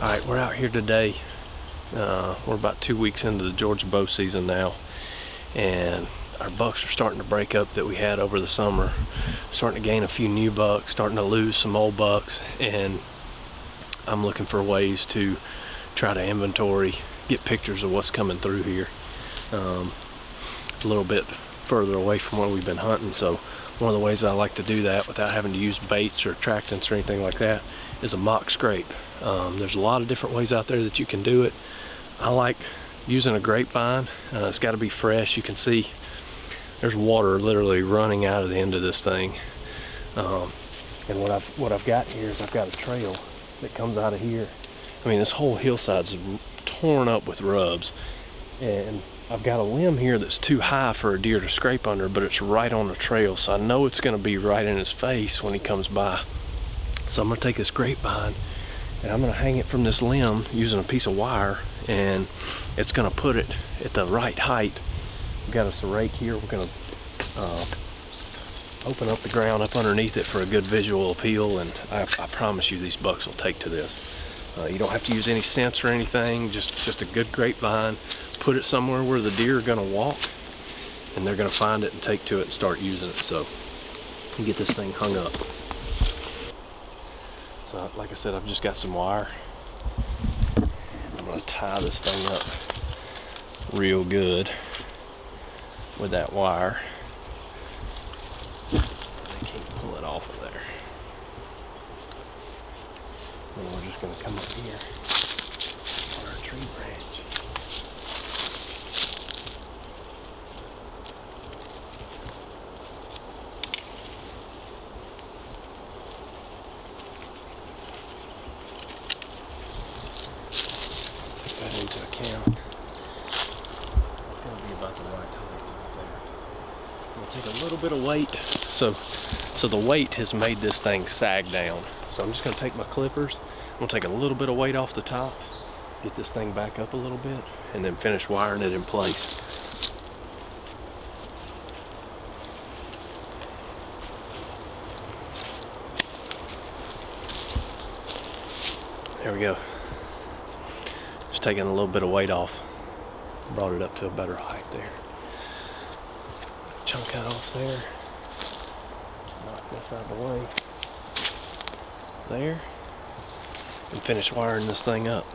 All right, we're out here today. Uh, we're about two weeks into the Georgia bow season now, and our bucks are starting to break up that we had over the summer. Starting to gain a few new bucks, starting to lose some old bucks, and I'm looking for ways to try to inventory, get pictures of what's coming through here. Um, a little bit further away from where we've been hunting, so one of the ways I like to do that without having to use baits or attractants or anything like that is a mock scrape. Um, there's a lot of different ways out there that you can do it. I like using a grapevine. Uh, it's got to be fresh. You can see there's water literally running out of the end of this thing. Um, and what I've what I've got here is I've got a trail that comes out of here. I mean, this whole hillside's torn up with rubs, and I've got a limb here that's too high for a deer to scrape under, but it's right on the trail, so I know it's gonna be right in his face when he comes by. So I'm gonna take this grapevine and I'm gonna hang it from this limb using a piece of wire and it's gonna put it at the right height. We've got us a rake here. We're gonna uh, open up the ground up underneath it for a good visual appeal and I, I promise you these bucks will take to this. Uh, you don't have to use any scents or anything, just, just a good grapevine put it somewhere where the deer are gonna walk and they're gonna find it and take to it and start using it. So you get this thing hung up. So like I said, I've just got some wire. I'm gonna tie this thing up real good with that wire. I can't pull it off of there. And we're just gonna come up here on our tree branch. that into account. It's going to be about the right height right there. Going to take a little bit of weight. So, so the weight has made this thing sag down. So I'm just going to take my clippers. To take a little bit of weight off the top, get this thing back up a little bit, and then finish wiring it in place. There we go. Just taking a little bit of weight off. Brought it up to a better height there. Chunk that off there. Knock this out of the way. There. And finish wiring this thing up.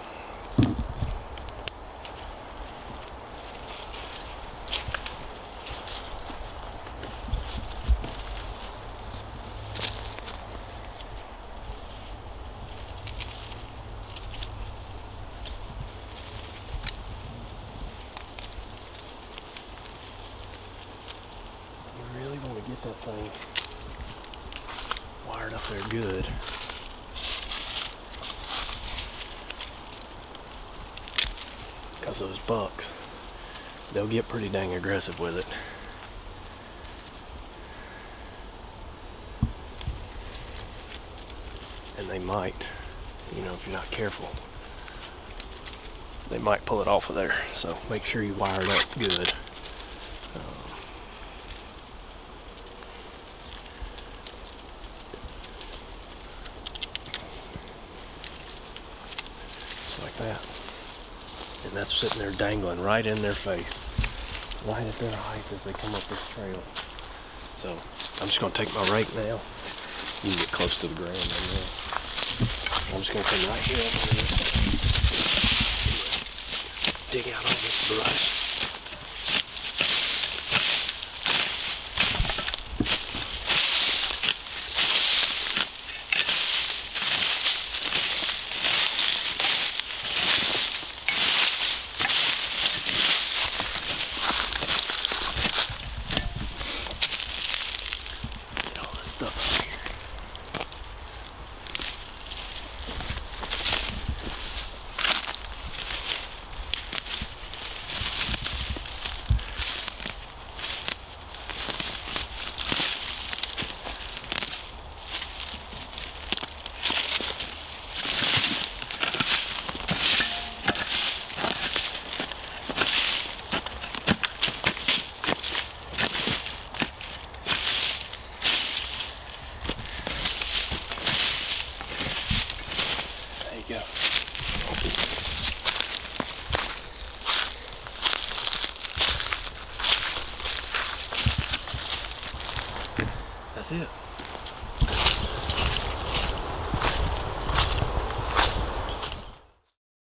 You really want to get that thing wired up there good. Those bucks, they'll get pretty dang aggressive with it. And they might, you know, if you're not careful, they might pull it off of there. So make sure you wire it up good. Just like that. And that's sitting there dangling right in their face. Right at their height as they come up this trail. So I'm just gonna take my rake now. You can get close to the ground. I'm just gonna come right here over here. Dig out all this brush. Get all this stuff out here. That's it.